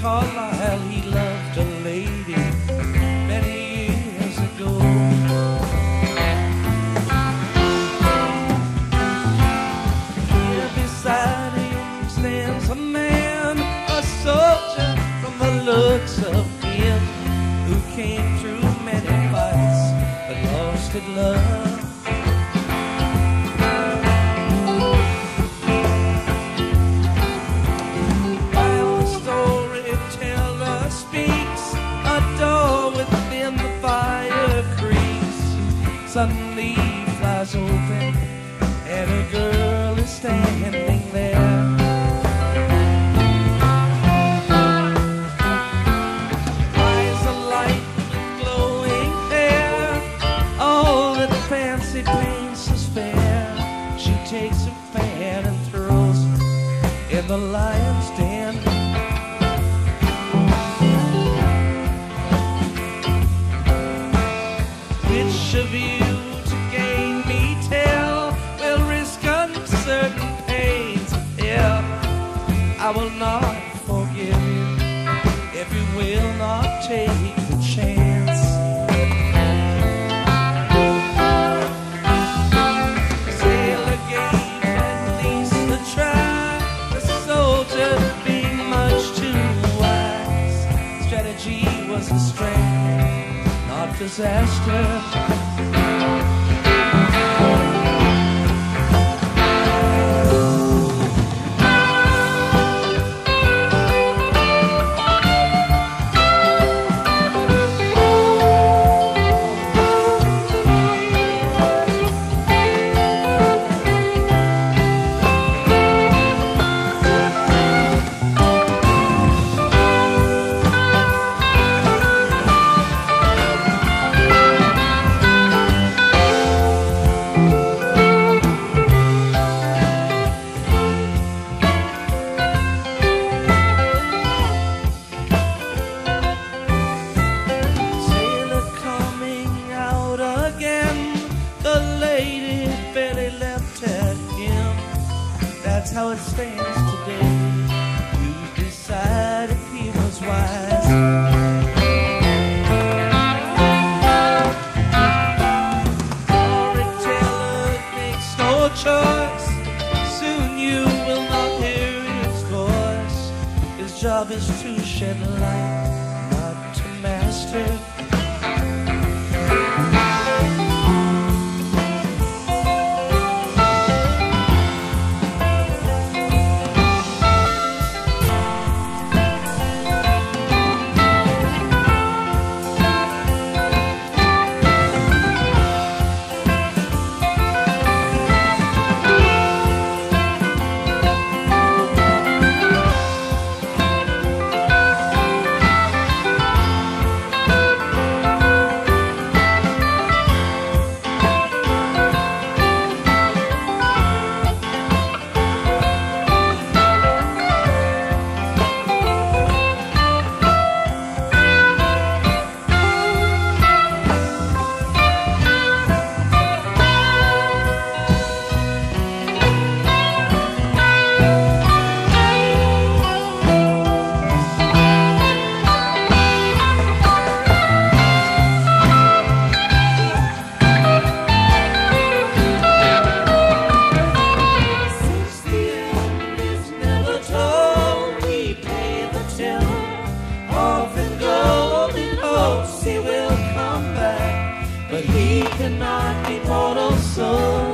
Down Carlisle, he loved a lady many years ago. Here beside him stands a man, a soldier from the looks of him, who came through many fights but lost at love. Suddenly flies open, and a girl is standing there. Eyes alight with glowing hair, all that fancy paints is fair. She takes a fan and throws in the lion's take the chance. At least try. The soldier being much too wise. Strategy was the strength, not disaster. Choice. Soon you will not hear his voice. His job is to shed light, not to master. Cannot be mortal soul.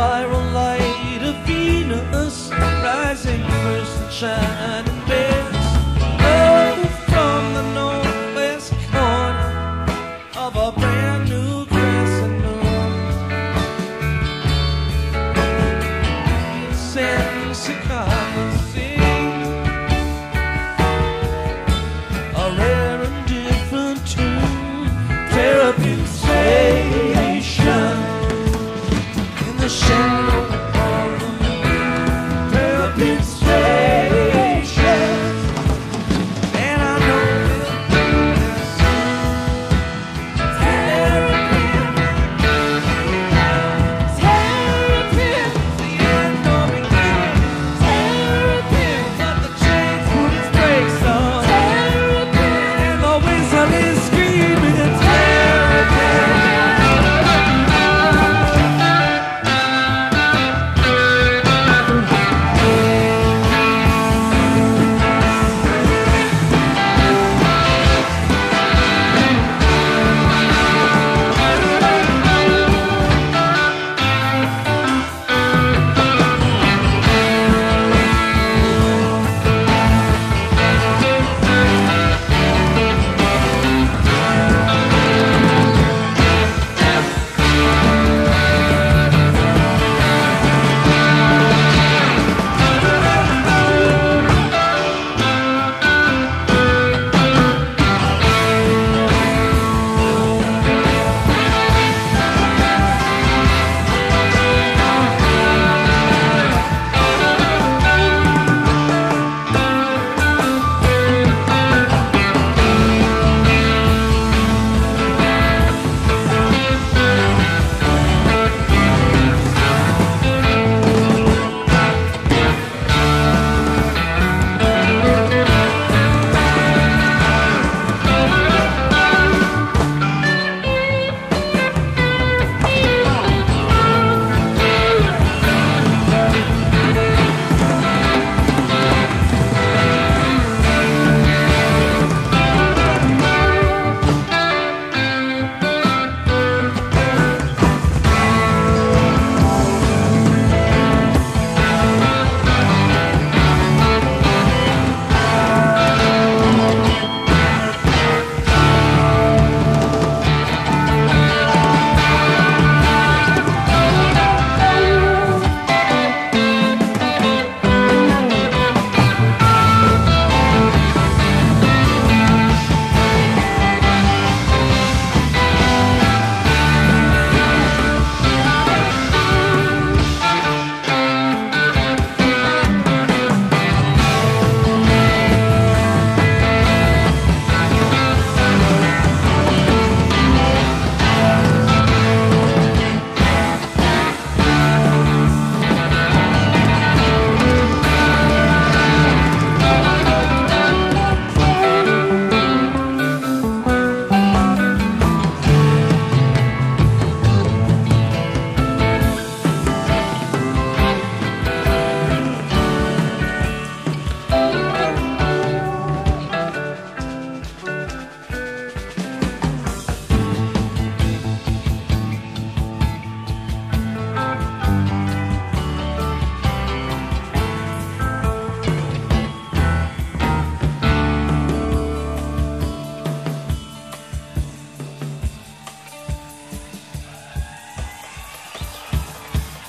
spiral light of Venus rising first and shining best. Oh, from the northwest corner of a brand new crescent moon. Sends a.